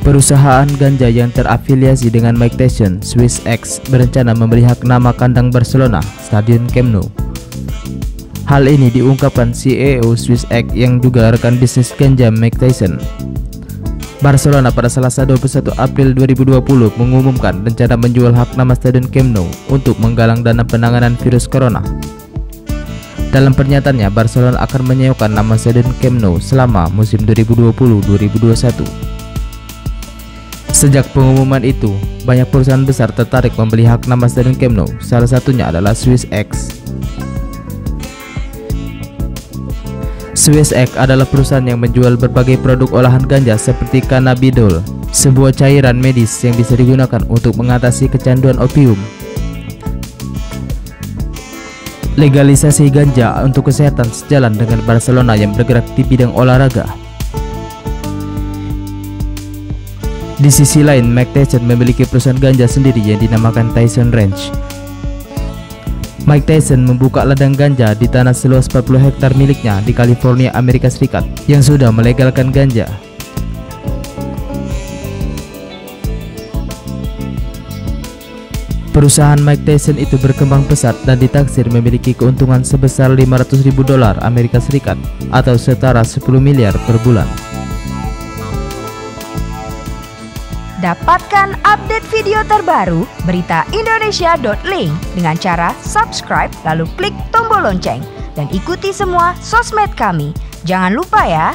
Perusahaan ganja yang terafiliasi dengan Mike Tyson, Swiss X, berencana membeli hak nama kandang Barcelona, Stadion Camp Nou. Hal ini diungkapkan CEO Swiss X yang juga rekan bisnis ganja Mike Tyson. Barcelona pada Selasa 21 April 2020 mengumumkan rencana menjual hak nama Stadion Camp Nou untuk menggalang dana penanganan virus corona. Dalam pernyataannya, Barcelona akan menyewakan nama Stadion Camp Nou selama musim 2020-2021. Sejak pengumuman itu, banyak perusahaan besar tertarik membeli hak nama Stadion Camp Nou, salah satunya adalah Swiss X. Swiss X adalah perusahaan yang menjual berbagai produk olahan ganja seperti cannabidiol, sebuah cairan medis yang bisa digunakan untuk mengatasi kecanduan opium. Legalisasi ganja untuk kesehatan sejalan dengan Barcelona yang bergerak di bidang olahraga. Di sisi lain, Mike Tyson memiliki perusahaan ganja sendiri yang dinamakan Tyson Ranch. Mike Tyson membuka ladang ganja di tanah seluas 40 hektar miliknya di California, Amerika Serikat yang sudah melegalkan ganja. Perusahaan Mike Tyson itu berkembang pesat dan ditaksir memiliki keuntungan sebesar 500 ribu dolar Amerika Serikat atau setara 10 miliar per bulan. Dapatkan update video terbaru berita Indonesia.link dengan cara subscribe lalu klik tombol lonceng dan ikuti semua sosmed kami. Jangan lupa ya.